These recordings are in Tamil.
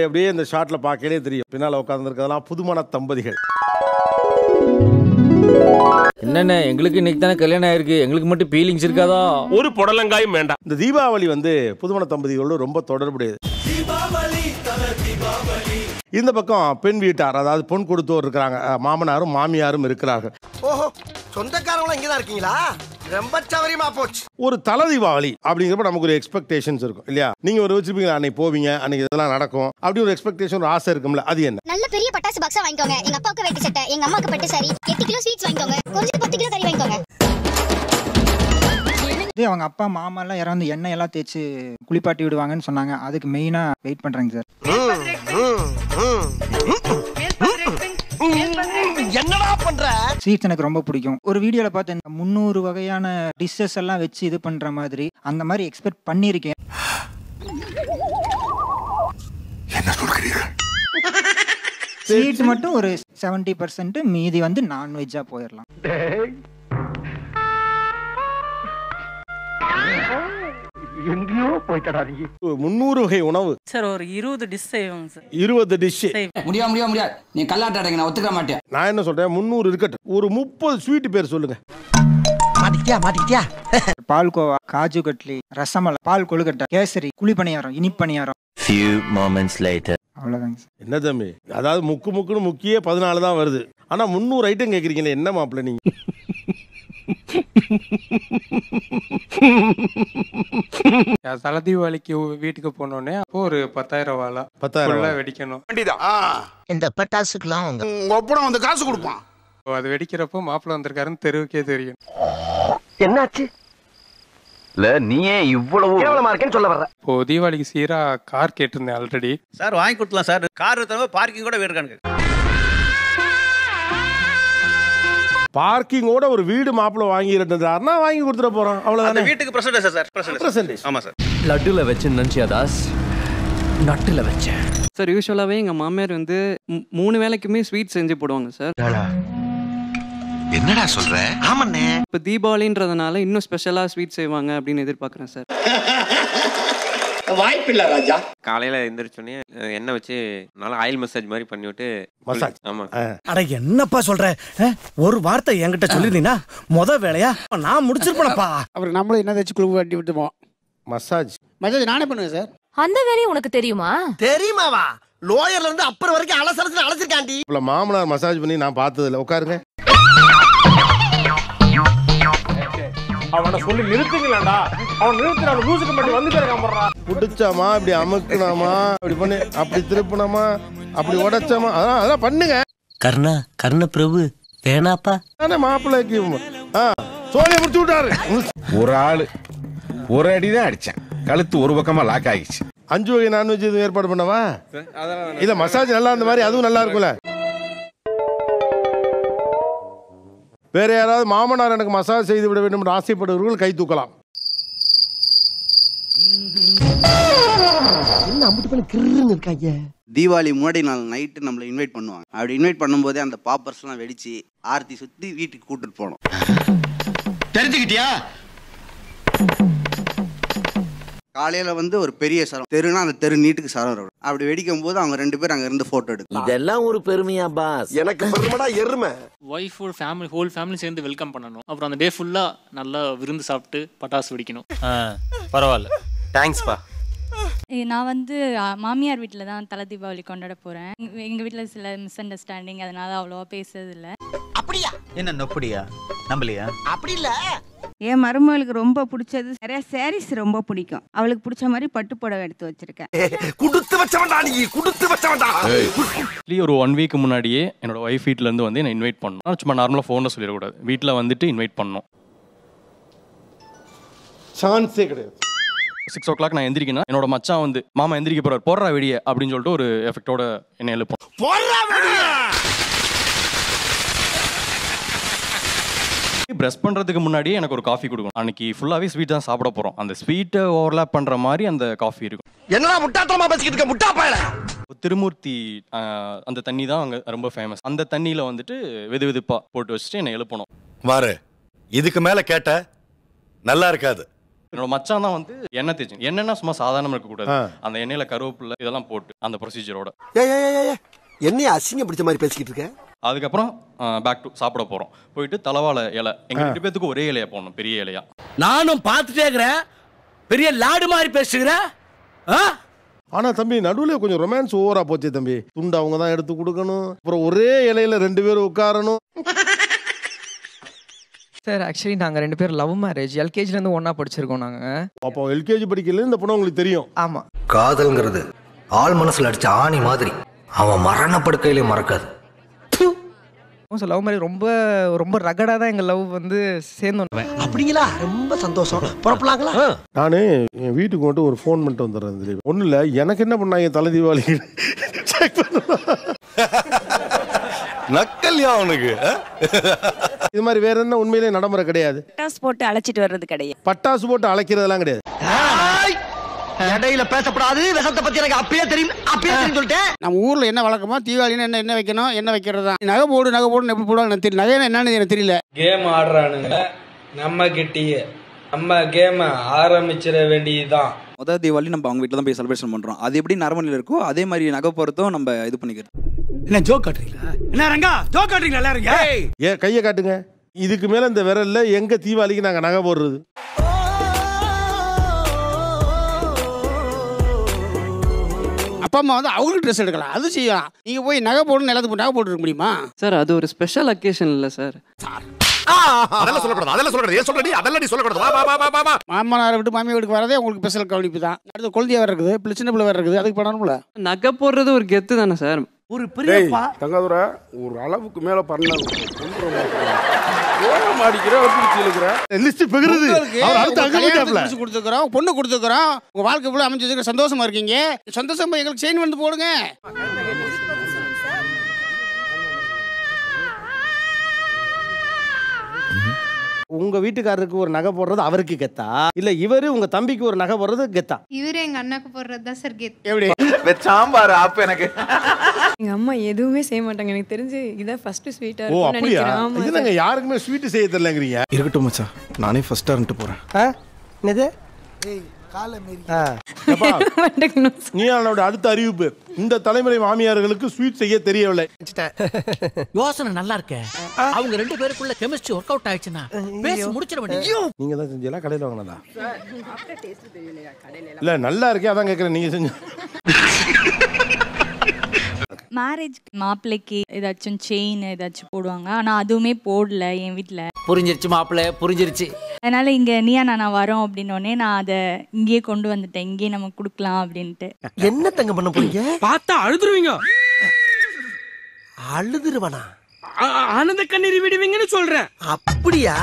அப்படியே இந்த ஷாட்ல பார்க்கலே தெரியும். பின்னால உட்காந்துருக்கதெல்லாம் புதுமண தம்பதிகள். என்னண்ணே எங்களுக்கு இன்னைக்கு தானே கல்யாணம் ஆயிருக்கு. எங்களுக்கு மட்டும் ஃபீலிங்ஸ் இருக்காதா? ஒரு புடலங்காயும் வேண்டாம். இந்த தீபாவளி வந்து புதுமண தம்பதிகளோடு ரொம்ப தொடர்புடையது. இந்த பக்கம் பெண் வீட்டார் அதாவது பொன் கொடுத்தோர் இருக்கிறாங்க. மாமனாரும் மாமியாரும் இருக்கிறார்கள். ஓஹோ சொந்தக்காரங்களும் இங்கதான் இருக்கீங்களா? ரொம்ப சவரியமா போச்சு. ஒரு தல தீபாவளி அப்படிங்கிறப்ப நமக்கு ஒரு எக்ஸ்பெக்டேஷன்ஸ் இருக்கும் இல்லையா? நீங்க ஒரு வச்சிருப்பீங்க அன்னைக்கு போவீங்க அன்னைக்கு இதெல்லாம் நடக்கும் அப்படி ஒரு எக்ஸ்பெக்டேஷன் ஒரு ஆசை இருக்கும்ல அது என்ன? நல்ல பெரிய பட்டாசு பாக்ஸா வாங்கிக்கோங்க. எங்க அப்பாவுக்கு வெட்டி சட்டை எங்க அம்மாக்கு பட்டு சாரி எட்டு கிலோ ஸ்வீட்ஸ் வாங்கிக்கோங்க. கொஞ்சம் பத்து கிலோ கறி வாங்கிக்கோங்க. இது அவங்க அப்பா மாமா எல்லாம் இறந்து எண்ணெய் எல்லாம் தேய்ச்சி குளிப்பாட்டி விடுவாங்கன்னு சொன்னாங்க. அதுக்கு மெயினா வெயிட் பண்றேங்க சார். என்னடா பண்ற? ஸ்வீட்ஸ் எனக்கு ரொம்ப பிடிக்கும். ஒரு வீடியோல பார்த்தேன் முந்நூறு வகையான டிஷ்ஷஸ் எல்லாம் வச்சு இது பண்ற மாதிரி அந்த மாதிரி எக்ஸ்பெக்ட் பண்ணியிருக்கேன். ஸ்வீட்ஸ் மட்டும் ஒரு செவன்டி பர்சன்ட் மீதி வந்து நான்வெஜ்ஜா போயிடலாம் முந்நூறு வகை உணவு. சார் ஒரு இருபது டிஷ் செய்வோங்க சார். இருபது டிஷ் முடியாது முடியாது முடியாது நீ கல்லாட்ட அடைங்க நான் ஒத்துக்க மாட்டேன். நான் என்ன சொல்றேன்? முந்நூறு இருக்கட்டும். ஒரு முப்பது ஸ்வீட் பேர் சொல்லுங்க. மாட்டிக்கிட்டியா மாட்டிக்கிட்டியா? பால்கோவா காஜு கட்லி ரசமலை பால் கொழுக்கட்டை கேசரி குழிப்பணியாரம் இனிப்பணியாரம். Few moments later. அவ்வளோதாங்க சார். என்ன தம்பி? அதாவது முக்கு முக்குன்னு முக்கியே பதினாலு தான் வருது. ஆனா முந்நூறு ஐட்டம் கேக்குறீங்களே என்ன மாப்பிள்ள நீங்க? தலை தீபாவளிக்கு வீட்டுக்கு போனோடனே அப்போ ஒரு பத்தாயிரம் வாழா பத்தாயிரம் ரூபாய். வெடிக்கணும். இந்த பட்டாசுக்கெல்லாம் உங்க ஒப்படம் வந்து காசு கொடுப்பான். அது வெடிக்கிறப்போ மாப்பிள்ளை வந்திருக்காருன்னு தெருவுக்கே தெரியும். என்னாச்சு? இல்ல நீயே இவ்வளவு கேவலமா இருக்கேன்னு சொல்ல வர்ற. இப்போ தீபாவளிக்கு சீரா கார் கேட்டிருந்தேன் ஆல்ரெடி சார் வாங்கி கொடுக்கலாம் சார். கார் தவிர பார்க்கிங் கூட வேறு பார்க்கிங்கோட ஒரு வீடு மாப்பிள்ள வாங்கி இருந்தாருன்னா வாங்கி கொடுத்துட போறோம். அவ்வளவுதானே? வீட்டுக்கு பிரசன்டேஜ் சார் Percentage. ஆமா சார். லட்டுல வச்சு நினைச்சியா தாஸ்? நட்டுல வச்சேன். சார் யூஸ்வலாகவே எங்கள் மாமியார் வந்து மூணு வேளைக்குமே ஸ்வீட் செஞ்சு போடுவாங்க சார். என்னடா? சொல்ற? ஆமாண்ணே. இப்போ தீபாவளின்றதுனால இன்னும் ஸ்பெஷலாக ஸ்வீட் செய்வாங்க அப்படின்னு எதிர்பார்க்குறேன் சார். வாய்ப்பில்லை ராஜா. காலையில எந்திரிச்சோடனே எண்ணெய் வச்சு நல்லா ஆயில் மசாஜ் மாதிரி பண்ணி விட்டு மசாஜ் ஆமா. அட என்னப்பா சொல்ற? ஒரு வார்த்தை என்கிட்ட சொல்லிருந்தீங்கன்னா முத வேலையா? நான் முடிச்சிருப்பேனப்பா. அப்புறம் நம்மளும் என்ன தச்சு குழு வட்டி விட்டுப்போம். மசாஜ் மஜாஜ் நானே பண்ணுவேன் சார். அந்த வேலையும் உனக்கு தெரியுமா? தெரியுமாவா? லோயர்ல இருந்து அப்புறம் வரைக்கும் அலசலத்துல அழைச்சிருக்காண்டி இப்ப மாமனார் மசாஜ் பண்ணி நான் பார்த்தது இல்ல உட்காருங்க. அவனை சொல்லி நிறுத்துங்களேன்டா. அவன் நிறுத்துற மியூசிக் பண்ணி வந்துட்டே இருக்கான் பிடிச்சாமா இப்படி அமுக்குனாமா அப்படி பண்ணி அப்படி திருப்பினாமா அப்படி உடைச்சாமா அதான் அதான் பண்ணுங்க. கர்ணா கர்ண பிரபு வேணாப்பா. மாப்பிள்ளைக்கு ஆ சோழியை முடிச்சு விட்டாரு. ஒரு ஆளு ஒரு அடி தான் அடிச்சேன். கழுத்து ஒரு பக்கமா லாக் ஆகிடுச்சு. அஞ்சு வகை நான்வெஜ் எதுவும் ஏற்பாடு பண்ணவா? இல்ல மசாஜ் நல்லா இருந்த மாதிரி அதுவும் நல்லா இருக்கும்ல. வேற யாராவது மாமனார் எனக்கு மசாஜ் செய்து விட வேண்டும் என்று ஆசைப்படுபவர்கள் கை தூக்கலாம். தீபாவளி முன்னாடி நாள் நைட்டு நம்மளை இன்வைட் பண்ணுவாங்க. அப்படி இன்வைட் பண்ணும்போதே அந்த பாப்பர்ஸ்லாம் வெடிச்சு ஆர்த்தி சுத்தி வீட்டுக்கு கூட்டிட்டு போனோம். தெரிஞ்சுக்கிட்டியா? காலையில வந்து ஒரு பெரிய சரம். தெருனா அந்த தெரு நீட்டுக்கு சரம் இருக்கும். அப்படி வெடிக்கும் போது அவங்க ரெண்டு பேரும் அங்க இருந்து போட்டோ எடுக்கலாம். இதெல்லாம் ஒரு பெருமையா பாஸ்? எனக்கு பெருமடா எருமை. ஒய்ஃப் ஃபேமிலி ஹோல் ஃபேமிலி சேர்ந்து வெல்கம் பண்ணணும். அப்புறம் அந்த டே ஃபுல்லாக நல்லா விருந்து சாப்பிட்டு பட்டாசு வெடிக்கணும். பரவாயில்ல. தேங்க்ஸ்பா நான் வந்து மாமியார் வீட்டில் தான் தலை தீபாவளி கொண்டாட போறேன். எங்க வீட்டில் சில மிஸ் அண்டர்ஸ்டாண்டிங் அதனால அவ்வளோவா பேசுறது இல்லை அப்படியா? என்ன நொப்படியா? நம்பலையா? அப்படி இல்ல. என் மருமகளுக்கு ரொம்ப பிடிச்சது நிறைய சாரீஸ் ரொம்ப பிடிக்கும். அவளுக்கு பிடிச்ச மாதிரி பட்டு புடவை எடுத்து வச்சிருக்கேன். குடுத்து வச்சவன்டா நீ குடுத்து வச்சவன்டா. ஒரு ஒன் வீக் முன்னாடியே என்னோட ஒய்ஃப் வீட்டிலேருந்து வந்து என்ன இன்வைட் பண்ணணும் சும்மா நார்மலாக ஃபோனில் சொல்லிடக்கூடாது. வீட்டில் வந்துட்டு இன்வைட் பண்ணணும் சான்ஸே கிடையாது. சிக்ஸ் ஓ கிளாக் நான் எந்திரிக்கணும். என்னோட மச்சான் வந்து மாமா எந்திரிக்க போறாரு. போடுறா வெடிய. அப்படின்னு சொல்லிட்டு ஒரு எஃபெக்டோட என்னை எழுப்போம் ப்ரெஸ் பண்ணுறதுக்கு முன்னாடியே எனக்கு ஒரு காஃபி கொடுக்கணும். அன்னைக்கு ஃபுல்லாகவே ஸ்வீட் தான் சாப்பிட போகிறோம் அந்த ஸ்வீட்டை ஓவர்லாப் பண்ணுற மாதிரி அந்த காஃபி இருக்கும். என்னடா முட்டாத்தனமா பேசிக்கிட்டு இருக்க? முட்டா பயல. திருமூர்த்தி அந்த தண்ணி தான் அங்கே ரொம்ப ஃபேமஸ் அந்த தண்ணியில் வந்துட்டு வெது வெதுப்பாக போட்டு வச்சுட்டு என்னை எழுப்பணும். மாறு இதுக்கு மேல கேட்ட நல்லா இருக்காது. என்னோட மச்சான் தான் வந்து எண்ணெய் தேய்ச்சி. எண்ணெய்னா சும்மா சாதாரணமாக இருக்கக்கூடாது. அந்த எண்ணெயில கருவேப்பிலை இதெல்லாம் போட்டு அந்த ப்ரொசீஜரோட என்னைய அசிங்கம் பிடிச்ச மாதிரி பேசிக்கிட்டு இருக்க? அதுக்கப்புறம் பேக் டு சாப்பிட போறோம். போயிட்டு தலவாழை இலை. எங்க ரெண்டு பேத்துக்கு ஒரே இலையா போடணும் பெரிய இலையா? நானும் பார்த்துட்டே இருக்கிறேன். பெரிய லாடு மாதிரி பேசுகிற ஆனா தம்பி நடுவுல கொஞ்சம் ரொமான்ஸ் ஓவரா போச்சே தம்பி. துண்டு அவங்க தான் எடுத்து கொடுக்கணும். அப்புறம் ஒரே இலையில ரெண்டு பேரும் உட்காரணும். சார் ஆக்சுவலி நாங்கள் ரெண்டு பேரும் லவ் மேரேஜ் எல்கேஜிலேருந்து ஒன்றா படிச்சிருக்கோம் நாங்கள் அப்போ எல்கேஜி படிக்கல இந்த பொண்ணு உங்களுக்கு தெரியும். ஆமாம் காதல்ங்கிறது ஆள் மனசுல அடிச்ச ஆணி மாதிரி. அவன் மரண படுக்கையிலே மறக்காது ஸோ லவ் மேரேஜ் ரொம்ப ரொம்ப ரகடாக தான் எங்கள் லவ் வந்து சேர்ந்தோம் அப்படிங்களா? ரொம்ப சந்தோஷம். புறப்படலாங்களா? நானு என் வீட்டுக்கு மட்டும் ஒரு ஃபோன் பண்ணிட்டு வந்துடுறேன் திலீப். ஒன்றும் இல்லை எனக்கு என்ன பண்ணாங்க தலை தீபாவளி செக் நக்கல்யா அவனுக்கு இது மாதிரி வேற என்ன உண்மையிலே நடைமுறை கிடையாது? பட்டாசு போட்டு அழைச்சிட்டு வர்றது கிடையாது. பட்டாசு போட்டு அழைக்கிறதெல்லாம் கிடையாது. இடையில பேசப்படாது. விஷத்தை பத்தி எனக்கு அப்பயே தெரியும். அப்பயே தெரியும் சொல்லிட்டேன். நம்ம ஊர்ல என்ன வழக்கமோ தீபாவளினா என்ன என்ன வைக்கணும் என்ன வைக்கிறது தான். நகை போடு நகை போடு எப்படி போடுவாங்க எனக்கு தெரியல. நகை என்னன்னு எனக்கு தெரியல. கேம் ஆடுறானுங்க. நம்ம கிட்டயே. நம்ம கேமை ஆரம்பிச்சிட வேண்டியதுதான். முதல் தீபாவளி நம்ம அவங்க வீட்டில் தான் போய் செலிப்ரேஷன் பண்ணுறோம் அது எப்படி நரமணியில் இருக்கோ அதே மாதிரி நகை போகிறதும் நம்ம இது பண்ணிக்கிறோம் என்ன ஜோக் காட்டுறீங்களா? என்ன ரங்கா? ஜோக் காட்டுறீங்களா எல்லாரும்? ஏன் கையை காட்டுங்க. இதுக்கு மேல இந்த விரல்ல எங்க தீபாவளிக்கு நாங்க நகை போடுறது? அப்பா அம்மா வந்து அவங்களுக்கு ட்ரெஸ் எடுக்கலாம். அது செய்யலாம். நீங்க போய் நகை போடு நிலத்துக்கு நகை போட்டு இருக்க முடியுமா? சார் அது ஒரு ஸ்பெஷல் அக்கேஷன் இல்லை சார். அதெல்லாம் சொல்லக்கூடாது அதெல்லாம் சொல்லக்கூடாது. ஏன் சொல்றடி? அதெல்லாம் நீ சொல்லக்கூடாது. வா மாமனாரை விட்டு மாமியை வீட்டுக்கு வரதே உங்களுக்கு ஸ்பெஷல் கவனிப்பு தான். அடுத்து குழந்தையா வேற இருக்குது சின்ன பிள்ளை வேற இருக்குது அதுக்கு பண்ணணும்ல? நகை போடுறது ஒரு கெத்து தானே சார். ஒரு தங்காதுரை ஒரு அளவுக்கு மேல பண்ண அடிக்கிற பிடிச்சிருக்கிற லிஸ்ட் பெகுறது அவர் அடுத்து அங்க போயிட்டாப்ல கொடுத்துக்கிறோம் பொண்ணு கொடுத்துக்கிறோம் உங்க வாழ்க்கை ஃபுல்லாக அமைஞ்சு சந்தோஷமா இருக்கீங்க. சந்தோஷமா எங்களுக்கு செயின் வந்து போடுங்க. உங்க வீட்டுக்காரருக்கு ஒரு நகை போடுறது அவருக்கு கெத்தா? இல்ல இவரு உங்க தம்பிக்கு ஒரு நகை போடுறது கெத்தா? இவரு எங்க அண்ணாக்கு போடுறது தான் சார் கெத் எப்படி? சாம்பார் அப்ப எனக்கு. எங்க அம்மா எதுவுமே செய்ய மாட்டாங்க. எனக்கு தெரிஞ்சு இதான் ஃபர்ஸ்ட் ஸ்வீட்டா ஓ இருக்கும்னு அப்படியா? நினைக்கிறேன். ஆமா இது நாங்க யாருக்குமே ஸ்வீட் செய்ய தெரியலங்கிறீங்க? இருக்கட்டும் மச்சான். நானே ஃபர்ஸ்டா இருந்துட்டு போறேன். என்னது? எப்பா, நீயானோட அடுத்த அறிவிப்பு. இந்த தலைமுறை மாமியார்களுக்கு ஸ்வீட் செய்ய தெரியவில்லை. யோசனை நல்லா இருக்கே. அவங்க ரெண்டு பேருக்குள்ள கெமிஸ்ட்ரி ஒர்க் அவுட் ஆயிடுச்சுன்னா பேசி முடிச்சிட வேண்டியது. நீங்க தான் செஞ்சீங்களா? கடையில் வாங்கினதா? இல்ல நல்லா இருக்கே அதான் கேட்கறேன் நீங்க செஞ்ச. மேரேஜ் மாப்பிள்ளைக்கு ஏதாச்சும் செயின் ஏதாச்சும் போடுவாங்க. ஆனா அதுவுமே போடல என் வீட்ல. புரிஞ்சிருச்சு மாப்பிள்ள புரிஞ்சிருச்சு. அதனால இங்க நீயா நான் வரோம் அப்படின்னோடனே நான் அதை இங்கேயே கொண்டு வந்துட்டேன். இங்கேயே நம்ம கொடுக்கலாம் அப்படின்ட்டு. என்ன தங்க பண்ண போறீங்க? பார்த்தா அழுதுருவீங்க. அழுதுருவனா? ஆனந்த கண்ணீர் விடுவீங்கன்னு சொல்றேன். அப்படியா?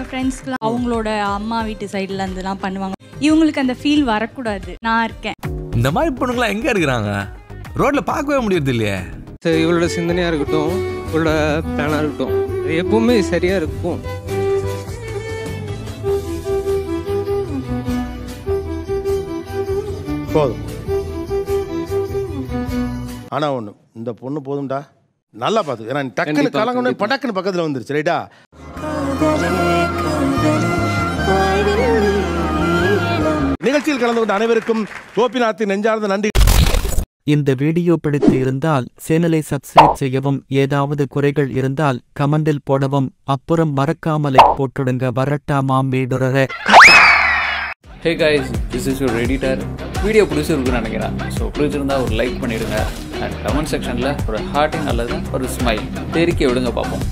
அவங்க ஃப்ரெண்ட்ஸ்க்குலாம் அவங்களோட அம்மா வீட்டு சைடுல இருந்துலாம் பண்ணுவாங்க. இவங்களுக்கு அந்த ஃபீல் வரக்கூடாது. நான் இருக்கேன். இந்த மாதிரி பொண்ணுங்களாம் எங்க இருக்கிறாங்க? ரோட்ல பார்க்கவே முடியறது இல்லையே. சார் இவளோட சிந்தனையாக இருக்கட்டும் இவளோட பிளானாக இருக்கட்டும் எப்பவுமே சரியாக இருக்கும். போதும். ஆனா ஒண்ணு இந்த பொண்ணு போதும்டா. நல்லா பார்த்து ஏன்னா டக்குன்னு கலங்கணும். படக்குன்னு பக்கத்துல வந்துருச்சு ரைட்டா? நிகழ்ச்சியில் கலந்து கொண்ட அனைவருக்கும் கோபிநாத்தின் நெஞ்சார்ந்த நன்றி. இந்த வீடியோ பிடித்து இருந்தால் சேனலை சப்ஸ்கிரைப் செய்யவும் ஏதாவது குறைகள் இருந்தால் கமெண்டில் போடவும் அப்புறம் மறக்காமலை போட்டுடுங்க. வரட்டாமாம் வீடுறர hey guys this is your editor video பிடிச்சிருக்குன்னு நினைக்கிறேன். ஸோ பிடிச்சிருந்தா ஒரு லைக் பண்ணிடுங்க. அண்ட் கமெண்ட் செக்ஷனில் ஒரு ஹார்ட்டிங் அல்லது ஒரு ஸ்மைல் தெரிக்க விடுங்க பார்ப்போம்.